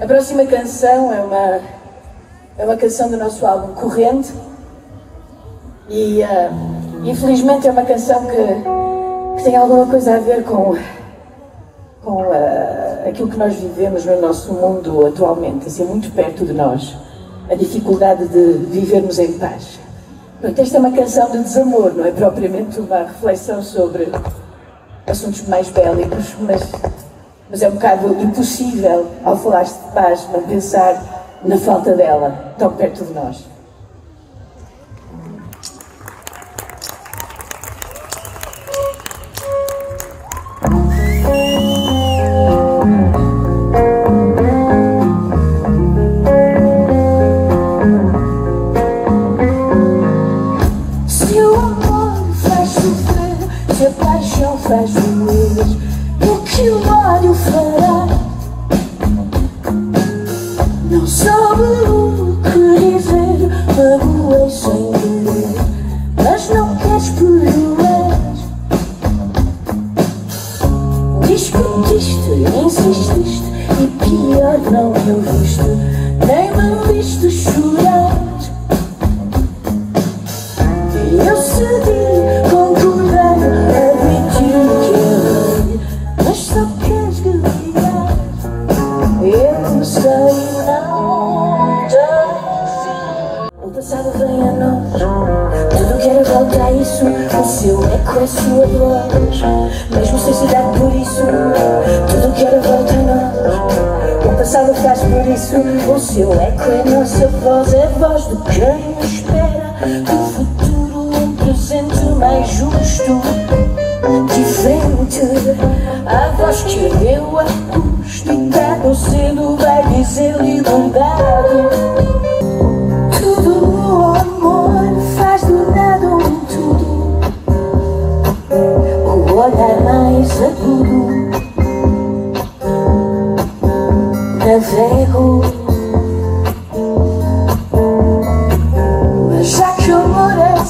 A próxima canção é uma, é uma canção do nosso álbum Corrente e uh, infelizmente é uma canção que, que, tem alguma coisa a ver com, com uh, aquilo que nós vivemos no nosso mundo atualmente, assim, muito perto de nós. A dificuldade de vivermos em paz. Portanto, esta é uma canção de desamor, não é propriamente uma reflexão sobre assuntos mais bélicos, mas mas é um bocado impossível, ao falar de paz, não pensar na falta dela, tão perto de nós. Se o amor faz chover, se a paixão faz doer que o Mário fará. Não sabe o que dizer Magoei é sem querer Mas não queres problemas. Discutiste, insististe E pior não me ouviste. Em busca e não. O passado vem a nós. Tudo quer voltar isso O seu eco é sua voz Mesmo sem se dar por isso Tudo que voltar a nós O passado faz por isso O seu eco é nossa voz É voz do quem espera Do futuro um presente mais justo lua Pingar cedo vai dizer liberdade Tudo o amor faz do nada um tudo. O olhar mais agudo. Navego. Mas já que o amor é